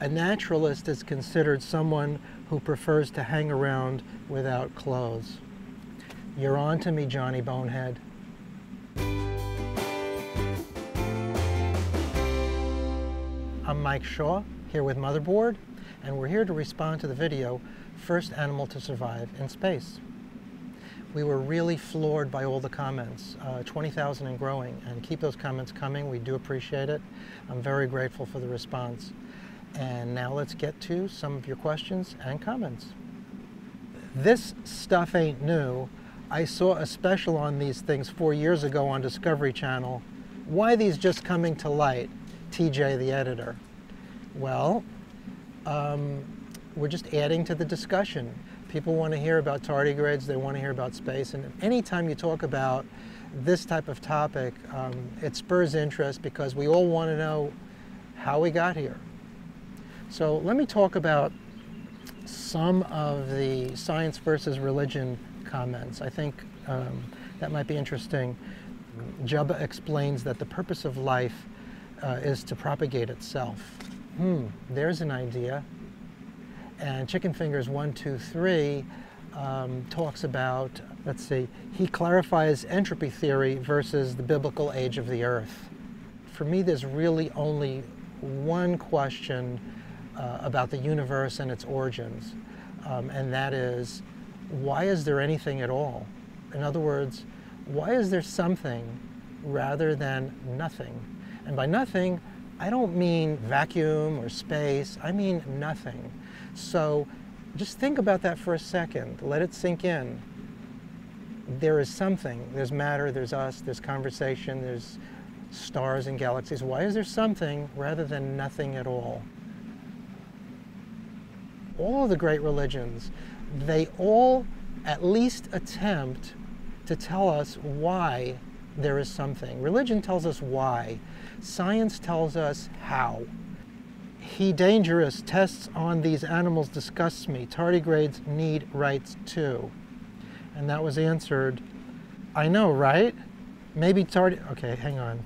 A naturalist is considered someone who prefers to hang around without clothes. You're on to me, Johnny Bonehead. I'm Mike Shaw, here with Motherboard, and we're here to respond to the video, First Animal to Survive in Space. We were really floored by all the comments, uh, 20,000 and growing, and keep those comments coming. We do appreciate it. I'm very grateful for the response. And now let's get to some of your questions and comments. This stuff ain't new. I saw a special on these things four years ago on Discovery Channel. Why these just coming to light? TJ, the editor. Well, um, we're just adding to the discussion. People want to hear about tardigrades, they want to hear about space, and anytime you talk about this type of topic, um, it spurs interest because we all want to know how we got here. So let me talk about some of the science versus religion comments. I think um, that might be interesting. Jubba explains that the purpose of life uh, is to propagate itself. Hmm, there's an idea. And Chicken Fingers 123 um, talks about, let's see, he clarifies entropy theory versus the biblical age of the earth. For me, there's really only one question uh, about the universe and its origins, um, and that is, why is there anything at all? In other words, why is there something rather than nothing? And by nothing, I don't mean vacuum or space, I mean nothing. So just think about that for a second. Let it sink in. There is something. There's matter, there's us, there's conversation, there's stars and galaxies. Why is there something rather than nothing at all? All of the great religions, they all at least attempt to tell us why there is something. Religion tells us why. Science tells us how. He dangerous tests on these animals disgusts me. Tardigrades need rights too. And that was answered, I know, right? Maybe tardi, okay, hang on.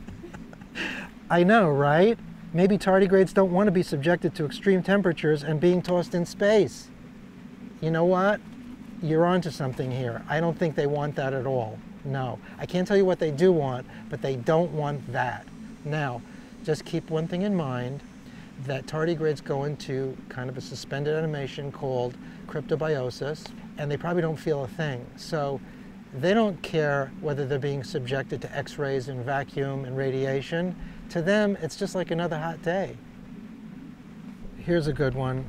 I know, right? Maybe tardigrades don't want to be subjected to extreme temperatures and being tossed in space. You know what? You're onto something here. I don't think they want that at all. No. I can't tell you what they do want, but they don't want that. Now, just keep one thing in mind that tardigrades go into kind of a suspended animation called cryptobiosis, and they probably don't feel a thing. So they don't care whether they're being subjected to x-rays and vacuum and radiation. To them, it's just like another hot day. Here's a good one.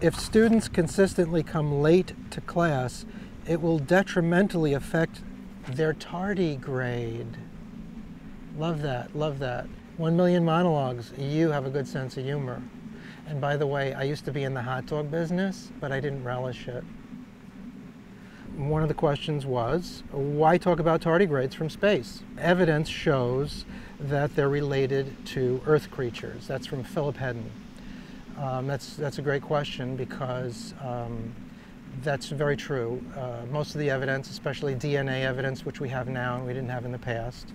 If students consistently come late to class, it will detrimentally affect their tardy grade. Love that, love that. One million monologues. You have a good sense of humor. And by the way, I used to be in the hot dog business, but I didn't relish it. One of the questions was, why talk about tardigrades from space? Evidence shows that they're related to Earth creatures. That's from Philip Hedden. Um, that's, that's a great question because um, that's very true. Uh, most of the evidence, especially DNA evidence, which we have now and we didn't have in the past,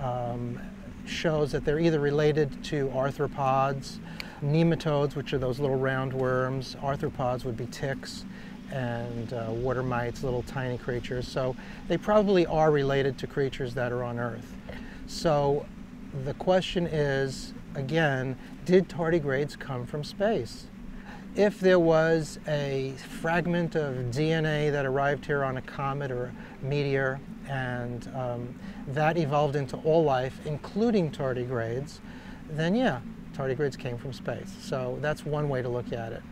um, shows that they're either related to arthropods, nematodes, which are those little round worms. Arthropods would be ticks and uh, water mites, little tiny creatures. So they probably are related to creatures that are on Earth. So the question is, again, did tardigrades come from space? if there was a fragment of DNA that arrived here on a comet or a meteor and um, that evolved into all life, including tardigrades, then yeah, tardigrades came from space. So that's one way to look at it.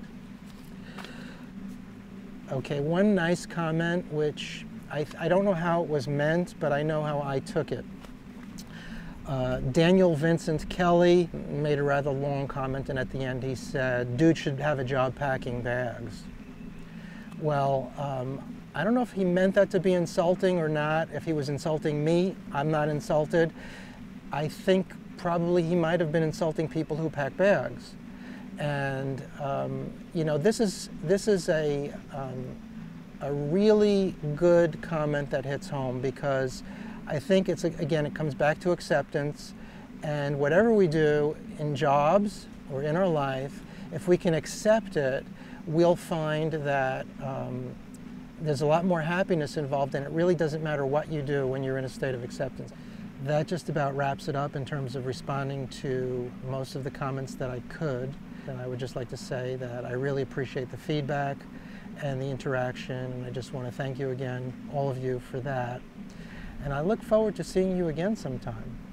Okay, one nice comment, which I, I don't know how it was meant, but I know how I took it. Uh, Daniel Vincent Kelly made a rather long comment, and at the end he said, dude should have a job packing bags. Well, um, I don't know if he meant that to be insulting or not. If he was insulting me, I'm not insulted. I think probably he might have been insulting people who pack bags. And, um, you know, this is, this is a, um, a really good comment that hits home because I think it's, again, it comes back to acceptance. And whatever we do in jobs or in our life, if we can accept it, we'll find that um, there's a lot more happiness involved, and it really doesn't matter what you do when you're in a state of acceptance. That just about wraps it up in terms of responding to most of the comments that I could. And I would just like to say that I really appreciate the feedback and the interaction, and I just want to thank you again, all of you, for that. And I look forward to seeing you again sometime.